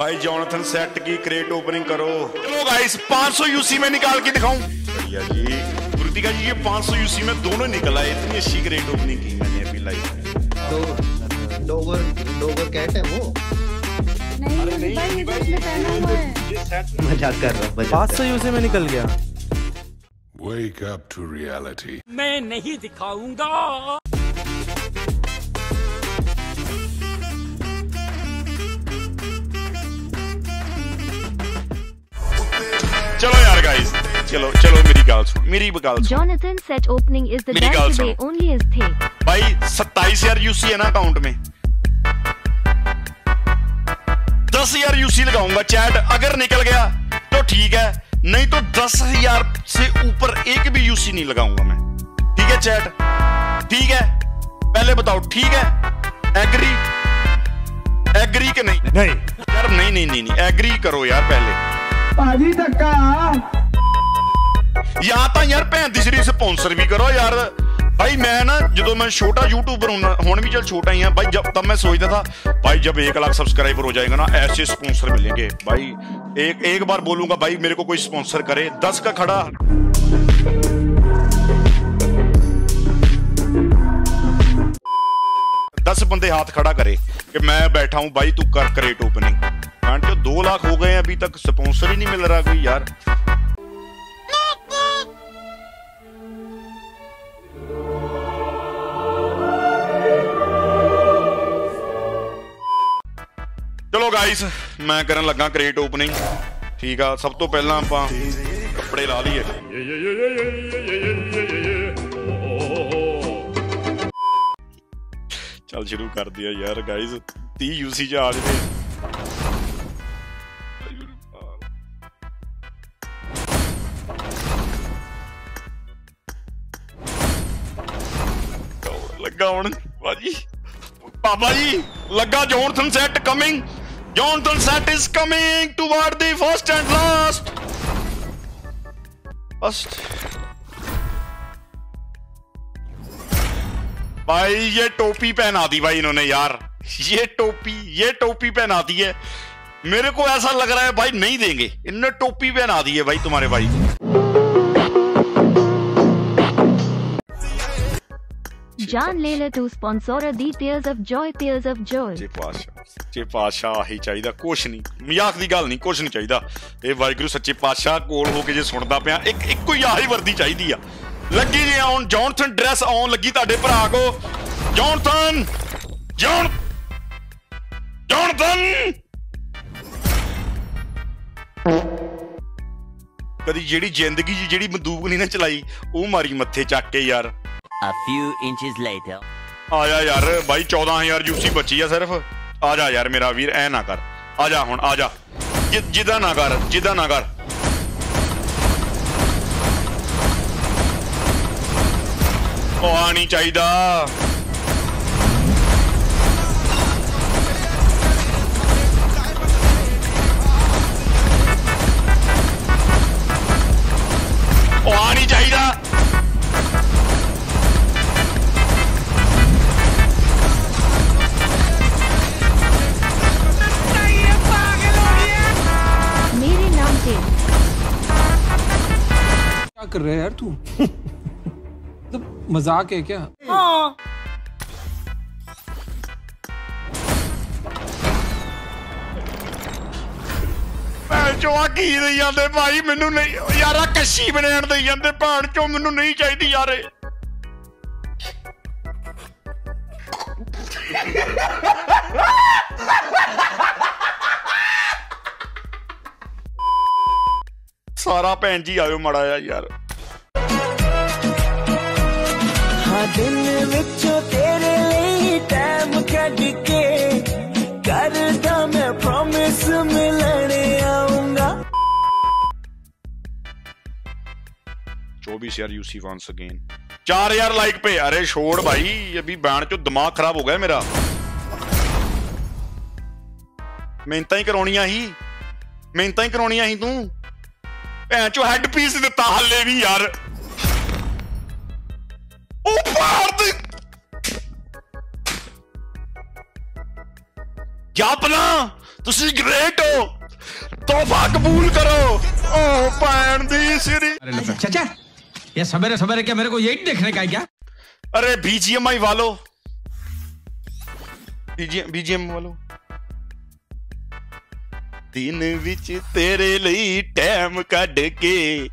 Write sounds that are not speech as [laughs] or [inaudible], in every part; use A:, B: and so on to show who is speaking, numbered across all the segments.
A: भाई Jonathan set की crate opening करो। चलो गाइस 500 यूसी में निकाल के दिखाऊँ। बढ़िया जी कृतिका जी ये 500 यूसी में दोनों निकला है इतनी अच्छी क्रेट ओपनिंग की मैंने अभी लाइफ में।
B: तो डोगर डोगर कैट है वो?
C: नहीं भाई ये तो उसने पहना हुआ है।
B: मज़ाक कर रहा हूँ मज़ाक
D: पाँच सौ यूसी में निकल गया।
E: Wake up to reality.
F: मैं नहीं दिखाऊँगा।
A: गाइस चलो चलो मेरी गाल सुन मेरी गाल सुन।
G: Jonathan set opening is the best
A: way
G: only is थे
A: भाई 27000 यूसी है ना अकाउंट में। 10000 यूसी लगाऊँगा चैट अगर निकल गया तो ठीक है। नहीं तो 10000 से ऊपर एक भी यूसी नहीं लगाऊँगा मैं। ठीक है चैट ठीक है? पहले बताओ ठीक है? एग्री एग्री के नहीं?
D: नहीं।
A: यार नहीं नहीं नहीं, नहीं एग्री करो यार पहले।
H: पाजी धक्का।
A: ਜਾਂ ਤਾਂ ਯਾਰ ਭੈਣ ਦੀ ਸਰੀ ਸਪਾਂਸਰ ਵੀ ਕਰੋ ਯਾਰ ਭਾਈ मैं ना ਜਦੋਂ मैं छोटा यूट्यूबर हूं ਹੁਣ भी चल छोटा ही है भाई जब तब मैं सोचता था भाई जब एक लाख सब्सक्राइबर हो जाएगा ना ऐसे स्पॉन्सर मिलेंगे भाई एक एक बार बोलूंगा भाई मेरे को कोई स्पॉन्सर करे दस का खड़ा दस बंदे हाथ खड़ा करे कि मैं बैठा हूं भाई तू कर क्रेट ओपनिंग जो दो लाख हो गए हैं अभी तक स्पॉन्सर ही नहीं मिल रहा कोई यार ਚਲੋ ਗਾਇਸ ਮੈਂ ਕਰਨ ਲੱਗਾ ਕ੍ਰੇਟ ਓਪਨਿੰਗ ਠੀਕ ਆ ਸਭ ਤੋਂ ਪਹਿਲਾਂ ਆਪਾਂ ਕੱਪੜੇ ਲਾ ਲਈਏ ਚੱਲ ਸ਼ੁਰੂ ਕਰਦੇ ਆ ਯਾਰ ਗਾਇਸ 30 ਯੂਸੀ ਚ ਆ ਜਵੇ ਲੱਗਾ ਹੁਣ ਭਾਜੀ ਬਾਬਾ ਜੀ ਲੱਗਾ Johnson set coming Jonathan Tulsat is coming toward the first and last. First. भाई, ये टोपी पहना दी भाई इन्होंने यार ये टोपी ये टोपी पहना दी है मेरे को ऐसा लग रहा है भाई नहीं देंगे इन्होंने टोपी पहना दी है भाई तुम्हारे भाई
G: John Layla to sponsor the Tears of Joy, Tears of Joy.
A: ਜੇ ਪਾਸ਼ਾ ਸੱਚੇ ਪਾਸ਼ਾ ਆਹੀ ਚਾਹੀਦਾ, ਕੁਛ ਨਹੀਂ। ਮਜ਼ਾਕ ਦੀ ਗੱਲ ਨਹੀਂ, ਕੁਛ ਨਹੀਂ ਚਾਹੀਦਾ। ਇਹ ਵਾਹਿਗੁਰੂ ਸੱਚੇ ਪਾਸ਼ਾ ਕੋਲ ਹੋ ਕੇ ਜੇ ਸੁਣਦਾ ਪਿਆ, ਇੱਕ ਇੱਕੋ ਹੀ ਆਹੀ ਵਰਦੀ ਚਾਹੀਦੀ ਆ। ਲੱਗੀ ਜੀ ਆਉਣ ਜੌਨਸਨ ਡਰੈਸ ਆਉਣ ਲੱਗੀ ਤੁਹਾਡੇ ਭਰਾ ਕੋ ਜੌਨਸਨ ਜੌਨ ਜੌਨਸਨ ਕਦੀ ਜਿਹੜੀ ਜ਼ਿੰਦਗੀ 'ਚ ਜਿਹੜੀ ਬੰਦੂਕ ਨਹੀਂ ਨਾ ਚਲਾਈ, ਉਹ ਮਾਰੀ ਮੱਥੇ ਚੱਕ ਕੇ ਯਾਰ।
F: A few inches later.
A: आजा यार, भाई चौदह हज़ार जूसी बची है सिर्फ़। आजा यार मेरा वीर ए ना कर। आजा हूँ आजा जिदा ना कर, जिदा
G: ना कर। आनी
H: चाहिदा। कर रहा है यार तू तो मजाक है क्या
A: ਭੈਣ ਚੋ ਆ ਕੀ ਦੇਈ ਜਾਂਦੇ ਭਾਈ ਮੈਨੂੰ ਨਹੀਂ ਯਾਰ ਆ ਕੱਸ਼ੀ ਬਣਾਉਣ ਦੇਈ ਜਾਂਦੇ ਭੈਣ ਚੋ ਮੈਨੂੰ ਨਹੀਂ ਚਾਹੀਦੀ ਯਾਰ ਇਹ ਸਾਰਾ ਭੈਣ ਜੀ ਆਇਓ ਮੜਾ ਆ ਯਾਰ
I: ਦਿਨ ਵਿੱਚੋਂ ਤੇਰੇ ਲਈ ਟਾਈਮ ਕੱਢ ਕੇ ਕਰਦਾ ਮੈਂ ਪ੍ਰੋਮਿਸ ਮਿਲਣ ਆਉਂਗਾ
A: 24 यार यूसी वंस अगेन चार यार लाइक पे अरे छोड़ भाई अभी बैंड चो दिमाग खराब हो गया मेरा ਮਿਹਨਤਾਂ ਹੀ ਕਰਾਉਣੀਆਂ ਸੀ ਮਿਹਨਤਾਂ ਹੀ ਕਰਾਉਣੀਆਂ ਸੀ ਤੂੰ ਭੈਣ ਚੋ ਹੈਡ ਪੀਸ ਦਿੱਤਾ ਹੱਲੇ ਵੀ ਯਾਰ ਉਹ ਭਾਰਤ ਜਾਪਨਾ ਤੁਸੀਂ ਗ੍ਰੇਟ ਹੋ ਤੋਹਫਾ ਕਬੂਲ ਕਰੋ ਓ ਭੈਣ ਦੀ ਸਿਰੀ
D: चाचा ये सवेरे सवेरे क्या मेरे को यही देखने का है क्या
A: अरे बीजीएमआई वालो बीजीएम बीजीएम वालो ਦਿਨ ਵਿੱਚ ਤੇਰੇ ਲਈ ਟਾਈਮ ਕੱਢ ਕੇ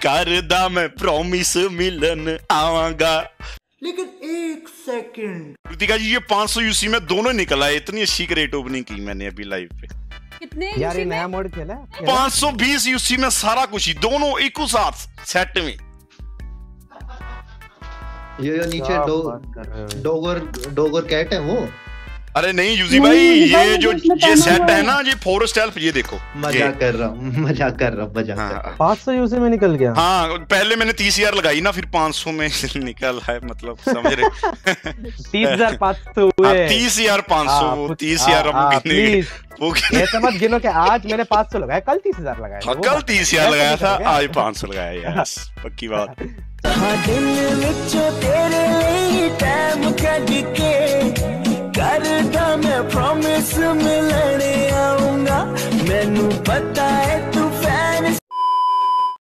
A: ਕਰਦਾ ਮੈਂ ਪ੍ਰੋਮਿਸ ਮਿਲਣ ਆਵਾਂਗਾ
I: लेकिन एक सेकंड
A: कृतिका जी ये 500 यूसी में दोनों निकल आए इतनी अच्छी क्रेट ओपनिंग की मैंने अभी लाइव पे
C: कितने
B: यार ये
C: UC में?
B: नया मोड खेला है?
A: 520 यूसी में सारा कुछ ही दोनों एक साथ सेट में
B: ये ये नीचे
J: क्या
B: डो
J: बात कर रहे हो?
B: डोगर डोगर कैट है वो
A: अरे नहीं यूजी भाई ये जो ये सेट है। ना ये फॉरेस्ट हेल्प ये देखो। [laughs]
B: मज़ाक कर रहा हूँ मज़ाक कर रहा हूँ मज़ाक कर
A: हाँ।
J: पाँच सौ यूसी में निकल गया।
A: हाँ पहले मैंने तीस हज़ार लगाई ना फिर 500 में [laughs] निकल है मतलब समझ रहे [laughs]
J: तीस हज़ार पाँच सौ
A: हाँ, तीस हज़ार पाँच सौ तीस
J: हाँ,
A: हज़ार
J: हाँ,
A: हम गिने गिने
J: ऐसा मत गिनो कि आज मैंने पाँच सौ लगाया कल तीस हज़ार लगाया
A: कल तीस हज़ार लगाया था आज पाँच सौ लगाया यस पक्की बात।
I: हाँ दिल विचों तेरे लिए टाइम मिलने आऊँगा। मैनू पता है